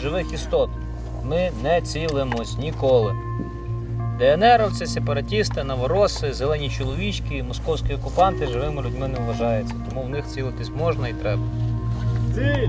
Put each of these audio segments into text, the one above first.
живих істот. Ми не цілимось ніколи. ДНРовці, сепаратісти, новороси, зелені чоловічки, московські окупанти живими людьми не вважаються. Тому в них цілитись можна і треба. Ціль!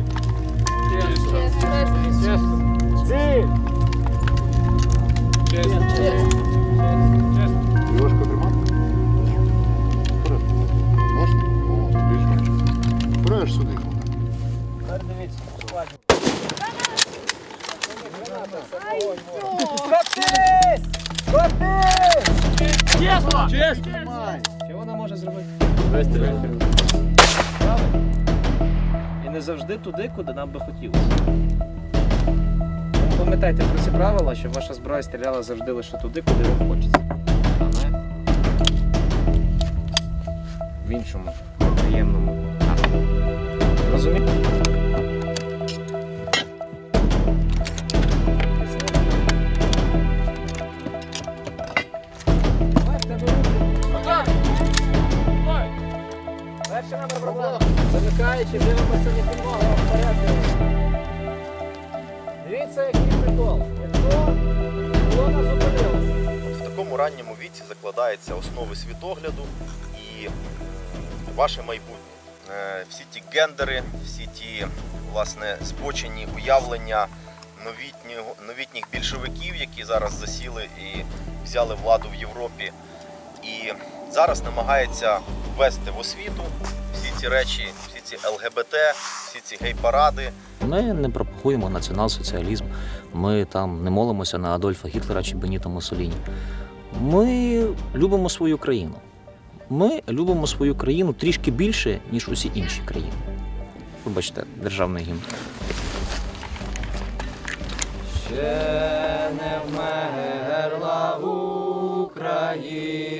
Що вона може зробити? І не завжди туди, куди нам би хотілося. Пам'ятайте про ці правила, щоб ваша зброя стріляла завжди лише туди, куди вам хочеться. А не в іншому напрямку. Розумієте? Замикаючи, дивимося на підмогу в порядку. Дивіться, який прикол. Якщо колона зупинилася. В такому ранньому віці закладаються основи світогляду і ваше майбутнє. Е, Всі ті гендери, всі ті власне збочені уявлення новітніх більшовиків, які зараз засіли і взяли владу в Європі. І зараз намагається ввести в освіту всі ці речі, всі ці ЛГБТ, всі ці гей-паради, Ми не пропагуємо націонал-соціалізм, ми там не молимося на Адольфа Гітлера чи Беніто Муссоліні. Ми любимо свою країну. Ми любимо свою країну трішки більше, ніж усі інші країни. Вибачте, державний гімн. Ще не вмерла України